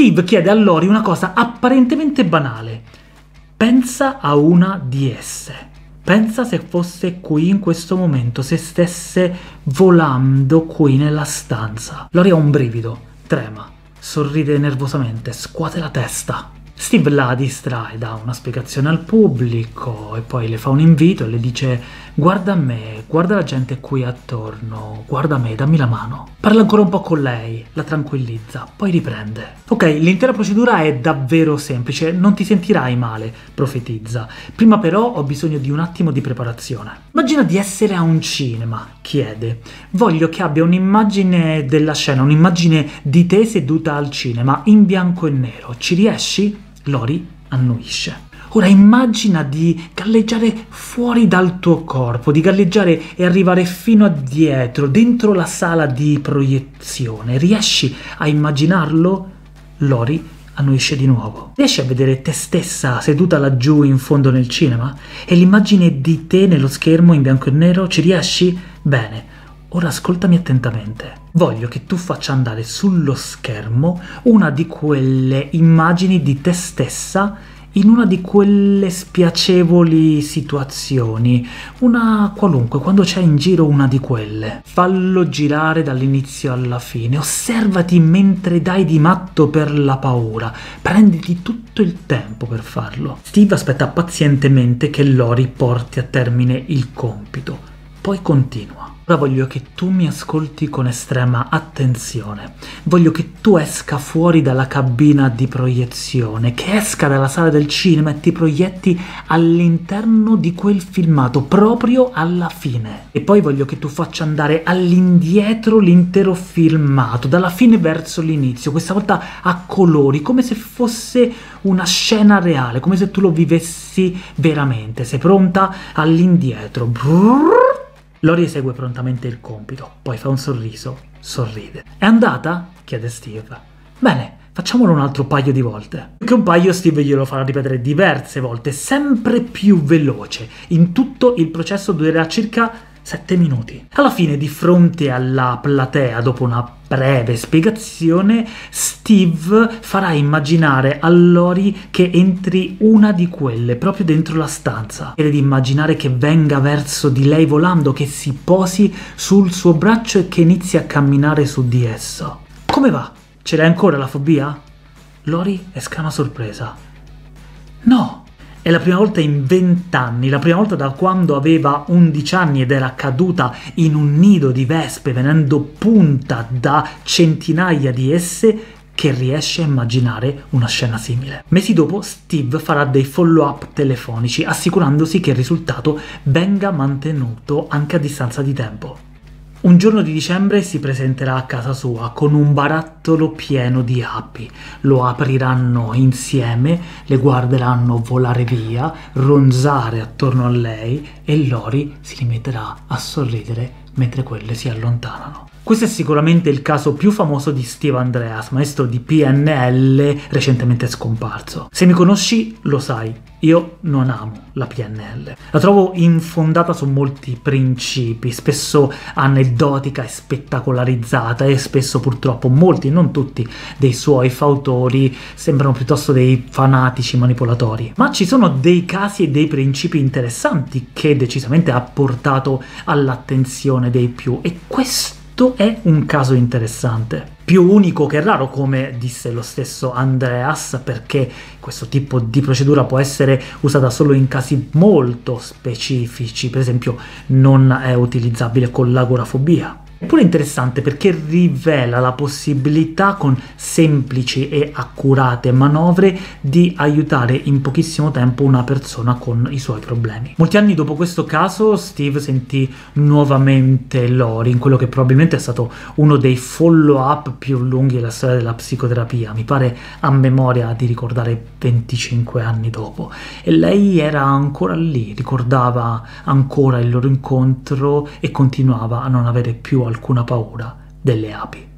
Steve chiede a Lori una cosa apparentemente banale. Pensa a una di esse. Pensa se fosse qui in questo momento, se stesse volando qui nella stanza. Lori ha un brivido, trema, sorride nervosamente, scuote la testa. Steve la distrae, dà una spiegazione al pubblico e poi le fa un invito e le dice guarda me, guarda la gente qui attorno, guarda me, dammi la mano. Parla ancora un po' con lei, la tranquillizza, poi riprende. Ok, l'intera procedura è davvero semplice, non ti sentirai male, profetizza. Prima però ho bisogno di un attimo di preparazione. Immagina di essere a un cinema, chiede. Voglio che abbia un'immagine della scena, un'immagine di te seduta al cinema, in bianco e nero. Ci riesci? Lori annuisce. Ora immagina di galleggiare fuori dal tuo corpo, di galleggiare e arrivare fino a dietro, dentro la sala di proiezione. Riesci a immaginarlo? Lori annuisce di nuovo. Riesci a vedere te stessa seduta laggiù in fondo nel cinema? E l'immagine di te nello schermo in bianco e nero? Ci riesci? Bene. Ora ascoltami attentamente. Voglio che tu faccia andare sullo schermo una di quelle immagini di te stessa in una di quelle spiacevoli situazioni, una qualunque, quando c'è in giro una di quelle. Fallo girare dall'inizio alla fine, osservati mentre dai di matto per la paura, prenditi tutto il tempo per farlo. Steve aspetta pazientemente che Lori porti a termine il compito, poi continua. Ora voglio che tu mi ascolti con estrema attenzione. Voglio che tu esca fuori dalla cabina di proiezione, che esca dalla sala del cinema e ti proietti all'interno di quel filmato, proprio alla fine. E poi voglio che tu faccia andare all'indietro l'intero filmato, dalla fine verso l'inizio, questa volta a colori, come se fosse una scena reale, come se tu lo vivessi veramente. Sei pronta? All'indietro. Brrr. Lori esegue prontamente il compito, poi fa un sorriso, sorride. È andata? chiede Steve. Bene, facciamolo un altro paio di volte. Più che un paio Steve glielo farà ripetere diverse volte, sempre più veloce. In tutto il processo durerà circa 7 minuti. Alla fine, di fronte alla platea, dopo una breve spiegazione, Steve farà immaginare a Lori che entri una di quelle proprio dentro la stanza. Chiede di immaginare che venga verso di lei volando, che si posi sul suo braccio e che inizi a camminare su di esso. Come va? Ce l'hai ancora la fobia? Lori esclama sorpresa. È la prima volta in vent'anni, la prima volta da quando aveva 11 anni ed era caduta in un nido di vespe venendo punta da centinaia di esse che riesce a immaginare una scena simile. Mesi dopo Steve farà dei follow-up telefonici assicurandosi che il risultato venga mantenuto anche a distanza di tempo. Un giorno di dicembre si presenterà a casa sua con un barattolo pieno di api. Lo apriranno insieme, le guarderanno volare via, ronzare attorno a lei e Lori si limiterà a sorridere mentre quelle si allontanano. Questo è sicuramente il caso più famoso di Steve Andreas, maestro di PNL recentemente scomparso. Se mi conosci lo sai, io non amo la PNL. La trovo infondata su molti principi, spesso aneddotica e spettacolarizzata e spesso purtroppo molti, non tutti, dei suoi fautori sembrano piuttosto dei fanatici manipolatori. Ma ci sono dei casi e dei principi interessanti che decisamente ha portato all'attenzione dei più e questo è un caso interessante. Più unico che raro, come disse lo stesso Andreas, perché questo tipo di procedura può essere usata solo in casi molto specifici, per esempio non è utilizzabile con l'agorafobia. Eppure interessante perché rivela la possibilità con semplici e accurate manovre di aiutare in pochissimo tempo una persona con i suoi problemi. Molti anni dopo questo caso Steve sentì nuovamente Lori in quello che probabilmente è stato uno dei follow-up più lunghi della storia della psicoterapia, mi pare a memoria di ricordare 25 anni dopo. E lei era ancora lì, ricordava ancora il loro incontro e continuava a non avere più alcuna paura delle api.